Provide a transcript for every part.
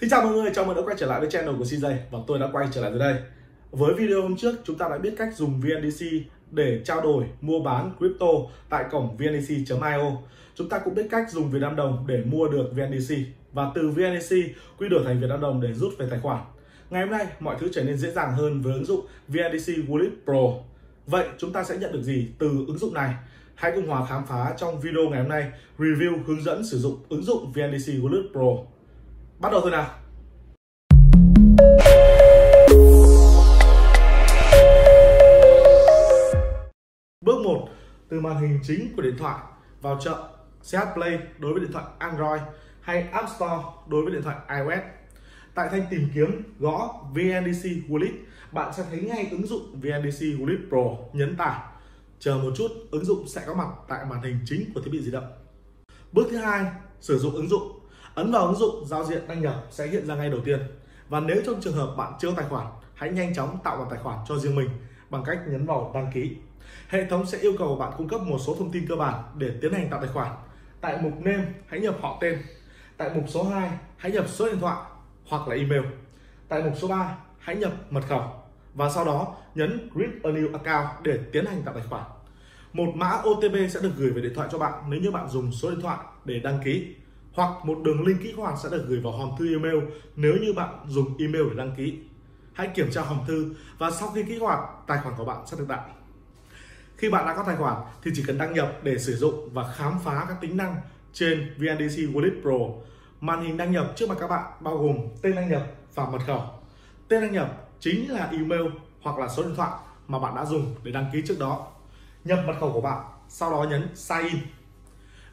Xin chào mọi người, chào mừng đã quay trở lại với channel của CJ và tôi đã quay trở lại từ đây. Với video hôm trước, chúng ta đã biết cách dùng VNDC để trao đổi, mua bán crypto tại cổng vndc.io. Chúng ta cũng biết cách dùng Việt Nam đồng để mua được VNDC và từ VNDC quy đổi thành Việt Nam đồng để rút về tài khoản. Ngày hôm nay, mọi thứ trở nên dễ dàng hơn với ứng dụng VNDC Wallet Pro. Vậy chúng ta sẽ nhận được gì từ ứng dụng này? Hãy cùng Hòa khám phá trong video ngày hôm nay review hướng dẫn sử dụng ứng dụng VNDC Wallet Pro. Bắt đầu thôi nào! Bước 1. Từ màn hình chính của điện thoại vào chợ CH Play đối với điện thoại Android hay App Store đối với điện thoại iOS. Tại thanh tìm kiếm gõ VNDC Wallet, bạn sẽ thấy ngay ứng dụng VNDC Wallet Pro, nhấn tải. Chờ một chút, ứng dụng sẽ có mặt tại màn hình chính của thiết bị di động. Bước thứ hai, sử dụng ứng dụng. Ấn vào ứng dụng, giao diện đăng nhập sẽ hiện ra ngay đầu tiên. Và nếu trong trường hợp bạn chưa có tài khoản, hãy nhanh chóng tạo một tài khoản cho riêng mình bằng cách nhấn vào đăng ký. Hệ thống sẽ yêu cầu bạn cung cấp một số thông tin cơ bản để tiến hành tạo tài khoản. Tại mục name, hãy nhập họ tên. Tại mục số 2, hãy nhập số điện thoại hoặc là email. Tại mục số 3, hãy nhập mật khẩu và sau đó nhấn Create a new account để tiến hành tạo tài khoản. Một mã OTP sẽ được gửi về điện thoại cho bạn nếu như bạn dùng số điện thoại để đăng ký hoặc một đường link kích hoạt sẽ được gửi vào hòm thư email nếu như bạn dùng email để đăng ký. Hãy kiểm tra hòm thư và sau khi kích hoạt, tài khoản của bạn sẽ được tạo. Khi bạn đã có tài khoản thì chỉ cần đăng nhập để sử dụng và khám phá các tính năng trên VNDC Wallet Pro. Màn hình đăng nhập trước mặt các bạn bao gồm tên đăng nhập và mật khẩu. Tên đăng nhập chính là email hoặc là số điện thoại mà bạn đã dùng để đăng ký trước đó. Nhập mật khẩu của bạn, sau đó nhấn sign in.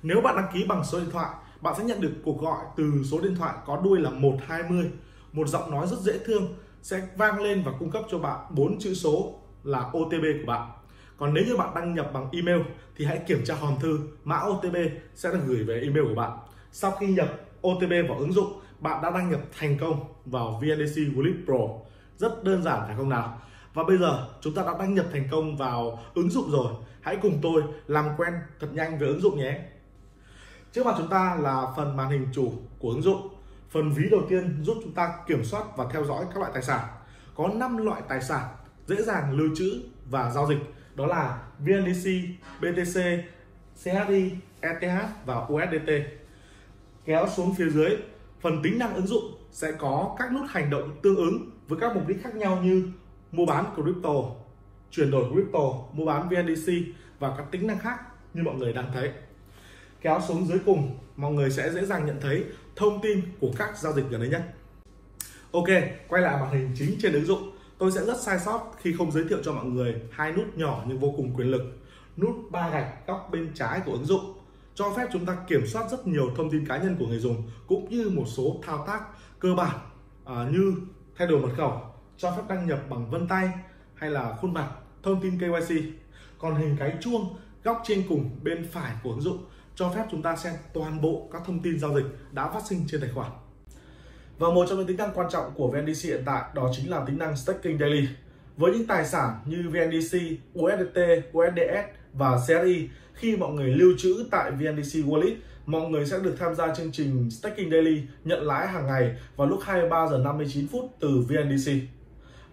Nếu bạn đăng ký bằng số điện thoại, bạn sẽ nhận được cuộc gọi từ số điện thoại có đuôi là 120. Một giọng nói rất dễ thương sẽ vang lên và cung cấp cho bạn bốn chữ số là OTP của bạn. Còn nếu như bạn đăng nhập bằng email thì hãy kiểm tra hòm thư mã OTP sẽ được gửi về email của bạn. Sau khi nhập OTP vào ứng dụng, bạn đã đăng nhập thành công vào VNDC Wallet Pro. Rất đơn giản phải không nào? Và bây giờ chúng ta đã đăng nhập thành công vào ứng dụng rồi. Hãy cùng tôi làm quen thật nhanh với ứng dụng nhé. Trước mặt chúng ta là phần màn hình chủ của ứng dụng. Phần ví đầu tiên giúp chúng ta kiểm soát và theo dõi các loại tài sản. Có 5 loại tài sản dễ dàng lưu trữ và giao dịch. Đó là VNDC, BTC, CHI, ETH và USDT. Kéo xuống phía dưới, phần tính năng ứng dụng sẽ có các nút hành động tương ứng với các mục đích khác nhau như mua bán crypto, chuyển đổi crypto, mua bán VNDC và các tính năng khác như mọi người đang thấy kéo xuống dưới cùng. Mọi người sẽ dễ dàng nhận thấy thông tin của các giao dịch gần đây nhất. Ok, quay lại màn hình chính trên ứng dụng. Tôi sẽ rất sai sót khi không giới thiệu cho mọi người hai nút nhỏ nhưng vô cùng quyền lực. Nút ba gạch góc bên trái của ứng dụng cho phép chúng ta kiểm soát rất nhiều thông tin cá nhân của người dùng cũng như một số thao tác cơ bản à, như thay đổi mật khẩu cho phép đăng nhập bằng vân tay hay là khuôn mặt thông tin KYC còn hình cái chuông góc trên cùng bên phải của ứng dụng cho phép chúng ta xem toàn bộ các thông tin giao dịch đã phát sinh trên tài khoản. Và một trong những tính năng quan trọng của VNDC hiện tại đó chính là tính năng Staking Daily. Với những tài sản như VNDC, USDT, USDS và CRI, khi mọi người lưu trữ tại VNDC Wallet, mọi người sẽ được tham gia chương trình Staking Daily nhận lãi hàng ngày vào lúc 23 giờ 59 phút từ VNDC.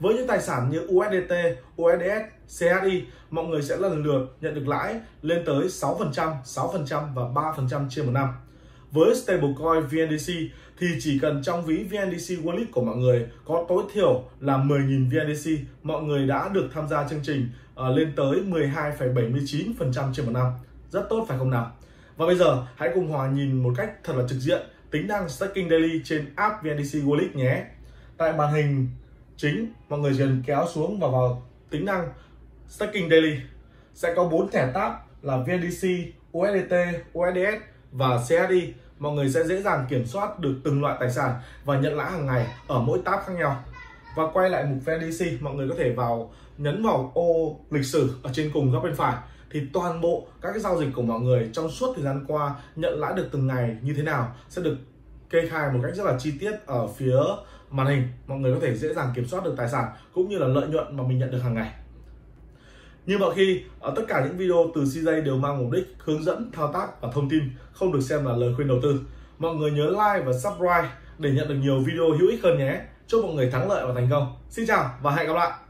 Với những tài sản như USDT, USDS, CHI, mọi người sẽ lần lượt nhận được lãi lên tới 6%, 6% và 3% trên một năm. Với stablecoin VNDC thì chỉ cần trong ví VNDC Wallet của mọi người có tối thiểu là 10.000 VNDC, mọi người đã được tham gia chương trình uh, lên tới 12,79% trên một năm. Rất tốt phải không nào? Và bây giờ hãy cùng Hòa nhìn một cách thật là trực diện tính năng Staking Daily trên app VNDC Wallet nhé. Tại màn hình chính mọi người dần kéo xuống và vào tính năng staking daily. Sẽ có bốn thẻ tab là VNDC, USDT, USDS và CSD mọi người sẽ dễ dàng kiểm soát được từng loại tài sản và nhận lãi hàng ngày ở mỗi tab khác nhau. Và quay lại mục VNDC mọi người có thể vào nhấn vào ô lịch sử ở trên cùng góc bên phải. Thì toàn bộ các cái giao dịch của mọi người trong suốt thời gian qua nhận lãi được từng ngày như thế nào sẽ được kê khai một cách rất là chi tiết ở phía màn hình. Mọi người có thể dễ dàng kiểm soát được tài sản cũng như là lợi nhuận mà mình nhận được hàng ngày. Như mọi khi ở tất cả những video từ CJ đều mang mục đích hướng dẫn, thao tác và thông tin, không được xem là lời khuyên đầu tư. Mọi người nhớ like và subscribe để nhận được nhiều video hữu ích hơn nhé. Chúc mọi người thắng lợi và thành công. Xin chào và hẹn gặp lại!